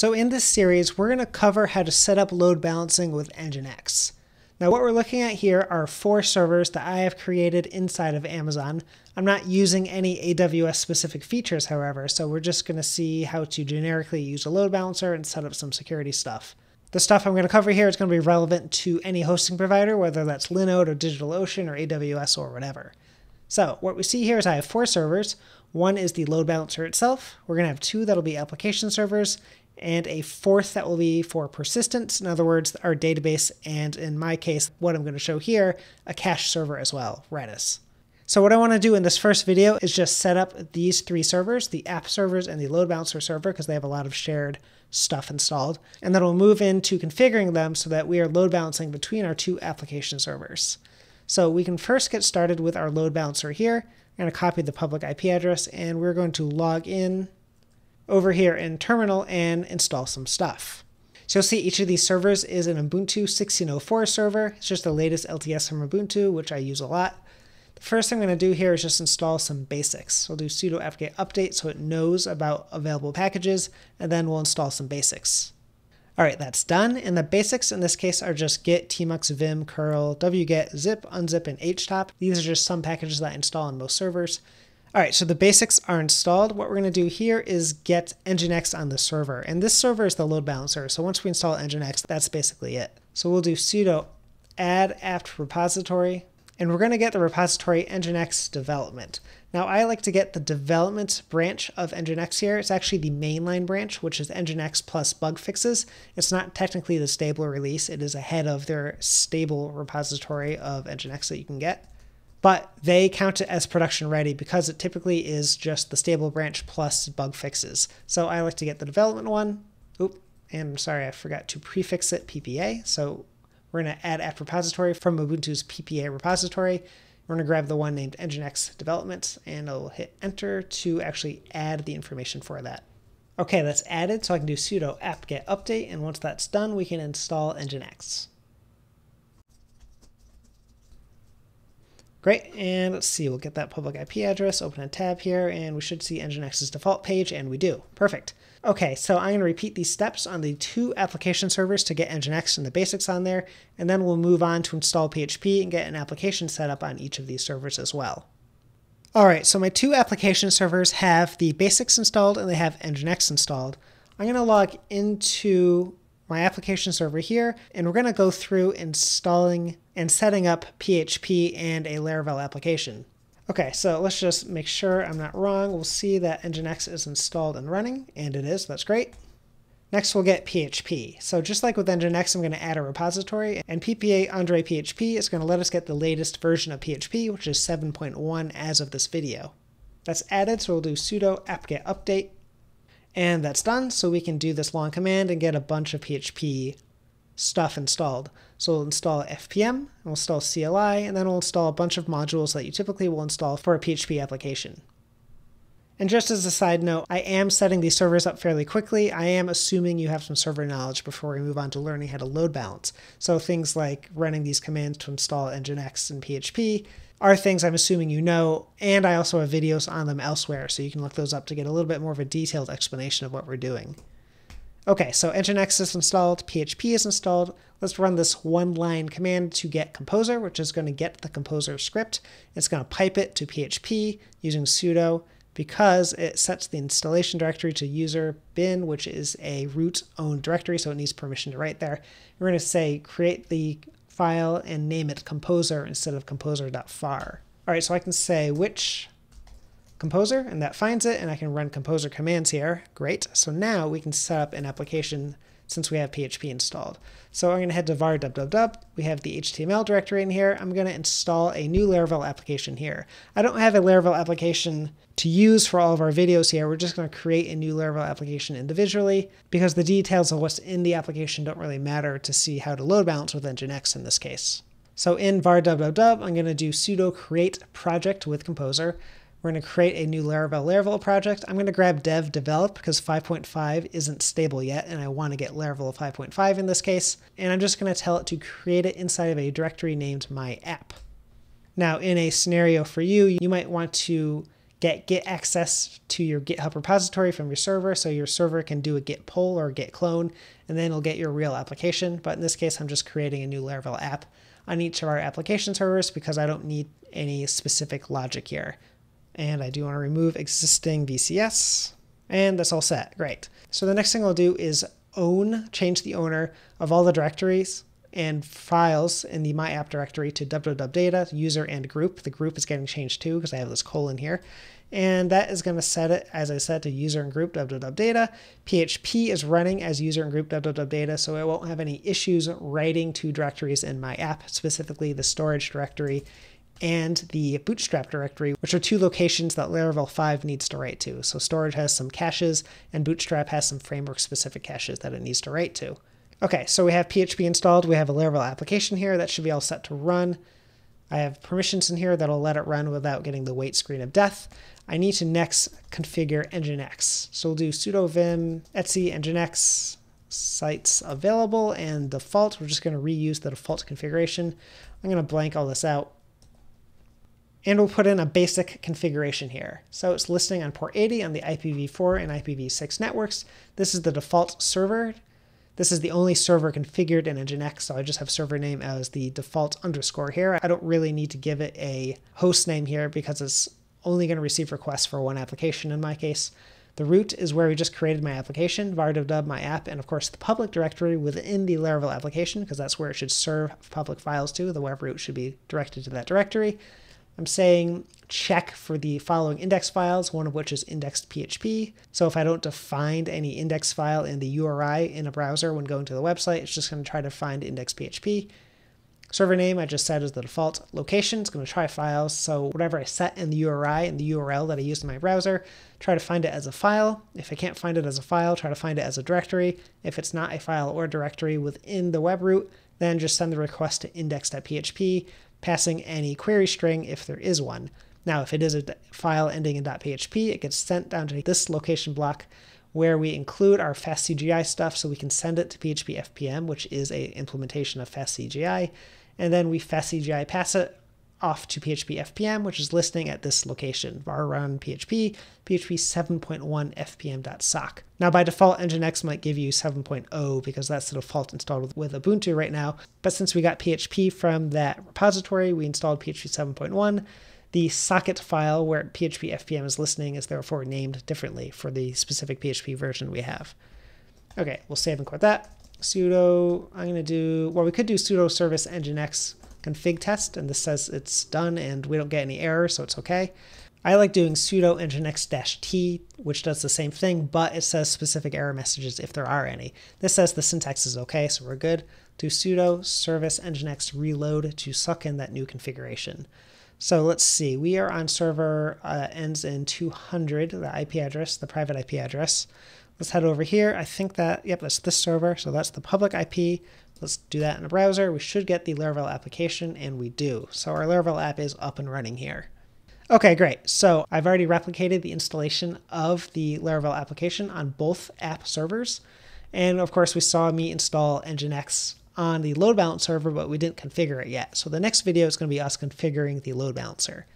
So in this series, we're going to cover how to set up load balancing with Nginx. Now what we're looking at here are four servers that I have created inside of Amazon. I'm not using any AWS specific features, however, so we're just going to see how to generically use a load balancer and set up some security stuff. The stuff I'm going to cover here is going to be relevant to any hosting provider, whether that's Linode or DigitalOcean or AWS or whatever. So what we see here is I have four servers. One is the load balancer itself. We're going to have two that'll be application servers, and a fourth that will be for persistence. In other words, our database, and in my case, what I'm going to show here, a cache server as well, Redis. So what I want to do in this first video is just set up these three servers, the app servers and the load balancer server, because they have a lot of shared stuff installed. And then we'll move into configuring them so that we are load balancing between our two application servers. So we can first get started with our load balancer here. I'm going to copy the public IP address and we're going to log in over here in terminal and install some stuff. So you'll see each of these servers is an Ubuntu 16.04 server. It's just the latest LTS from Ubuntu, which I use a lot. The first thing I'm going to do here is just install some basics. So we'll do sudo apt-get update so it knows about available packages, and then we'll install some basics. All right, that's done. And the basics in this case are just git, tmux, vim, curl, wget, zip, unzip, and htop. These are just some packages that I install on most servers. All right, so the basics are installed. What we're going to do here is get Nginx on the server. And this server is the load balancer. So once we install Nginx, that's basically it. So we'll do sudo add apt repository. And we're going to get the repository Nginx development. Now I like to get the development branch of Nginx here. It's actually the mainline branch, which is Nginx plus bug fixes. It's not technically the stable release. It is ahead of their stable repository of Nginx that you can get but they count it as production ready because it typically is just the stable branch plus bug fixes. So I like to get the development one. Oop, and I'm sorry, I forgot to prefix it PPA. So we're going to add apt repository from Ubuntu's PPA repository. We're going to grab the one named Nginx development and I'll hit enter to actually add the information for that. Okay, that's added, so I can do sudo apt-get update, and once that's done, we can install Nginx. Great, and let's see, we'll get that public IP address, open a tab here, and we should see Nginx's default page, and we do. Perfect. Okay, so I'm going to repeat these steps on the two application servers to get Nginx and the basics on there, and then we'll move on to install PHP and get an application set up on each of these servers as well. All right, so my two application servers have the basics installed and they have Nginx installed. I'm going to log into my application server here, and we're going to go through installing and setting up PHP and a Laravel application. Okay, so let's just make sure I'm not wrong. We'll see that Nginx is installed and running, and it is, that's great. Next, we'll get PHP. So just like with Nginx, I'm going to add a repository, and PPA Ondrej PHP is going to let us get the latest version of PHP, which is 7.1 as of this video. That's added, so we'll do sudo apt-get update and that's done, so we can do this long command and get a bunch of PHP stuff installed. So we'll install FPM, and we'll install CLI, and then we'll install a bunch of modules that you typically will install for a PHP application. And just as a side note, I am setting these servers up fairly quickly. I am assuming you have some server knowledge before we move on to learning how to load balance. So things like running these commands to install Nginx and PHP, are things I'm assuming you know, and I also have videos on them elsewhere, so you can look those up to get a little bit more of a detailed explanation of what we're doing. Okay, so Nginx is installed, PHP is installed. Let's run this one line command to get composer, which is going to get the composer script. It's going to pipe it to PHP using sudo because it sets the installation directory to user bin, which is a root owned directory, so it needs permission to write there. We're going to say create the file and name it composer instead of composer.phar. All right, so I can say which composer, and that finds it, and I can run composer commands here. Great. So now we can set up an application since we have PHP installed. So I'm going to head to var www. We have the HTML directory in here. I'm going to install a new Laravel application here. I don't have a Laravel application to use for all of our videos here. We're just going to create a new Laravel application individually because the details of what's in the application don't really matter to see how to load balance with Nginx in this case. So in var www, I'm going to do sudo create project with composer. We're going to create a new Laravel Laravel project. I'm going to grab dev develop because 5.5 isn't stable yet, and I want to get Laravel 5.5 in this case. And I'm just going to tell it to create it inside of a directory named my app. Now, in a scenario for you, you might want to get git access to your GitHub repository from your server so your server can do a git pull or git clone, and then it'll get your real application. But in this case, I'm just creating a new Laravel app on each of our application servers because I don't need any specific logic here. And I do want to remove existing VCS. And that's all set. Great. So the next thing I'll do is own, change the owner of all the directories and files in the my app directory to www.data, user, and group. The group is getting changed too because I have this colon here. And that is going to set it, as I said, to user and group www.data. PHP is running as user and group www.data, so it won't have any issues writing to directories in my app, specifically the storage directory and the Bootstrap directory, which are two locations that Laravel 5 needs to write to. So storage has some caches, and Bootstrap has some framework-specific caches that it needs to write to. Okay, so we have PHP installed. We have a Laravel application here that should be all set to run. I have permissions in here that'll let it run without getting the white screen of death. I need to next configure Nginx. So we'll do sudo vim etc nginx sites available and default. We're just going to reuse the default configuration. I'm going to blank all this out and we'll put in a basic configuration here. So it's listing on port 80 on the IPv4 and IPv6 networks. This is the default server. This is the only server configured in Nginx, so I just have server name as the default underscore here. I don't really need to give it a host name here because it's only going to receive requests for one application in my case. The root is where we just created my application, var my app, and of course the public directory within the Laravel application, because that's where it should serve public files to. The web root should be directed to that directory. I'm saying check for the following index files, one of which is indexed PHP. So if I don't define any index file in the URI in a browser when going to the website, it's just going to try to find index PHP. Server name I just set as the default location. It's going to try files. So whatever I set in the URI and the URL that I use in my browser, try to find it as a file. If I can't find it as a file, try to find it as a directory. If it's not a file or directory within the web root, then just send the request to index.php passing any query string if there is one. Now, if it is a file ending in .php, it gets sent down to this location block where we include our fastcgi stuff so we can send it to PHP FPM, which is a implementation of fastcgi, and then we fastcgi pass it off to PHP FPM, which is listening at this location, var run PHP, PHP 7.1 fpm.sock. Now, by default, Nginx might give you 7.0 because that's the default installed with Ubuntu right now. But since we got PHP from that repository, we installed PHP 7.1. The socket file where PHP FPM is listening is therefore named differently for the specific PHP version we have. Okay, we'll save and quit that. sudo, I'm going to do, well, we could do sudo service nginx config test, and this says it's done and we don't get any errors, so it's okay. I like doing sudo nginx-t, which does the same thing, but it says specific error messages if there are any. This says the syntax is okay, so we're good. Do sudo service nginx reload to suck in that new configuration. So let's see, we are on server uh, ends in 200, the IP address, the private IP address. Let's head over here. I think that, yep, that's this server. So that's the public IP. Let's do that in a browser. We should get the Laravel application, and we do. So our Laravel app is up and running here. Okay, great. So I've already replicated the installation of the Laravel application on both app servers. And of course, we saw me install Nginx on the load balance server, but we didn't configure it yet. So the next video is going to be us configuring the load balancer.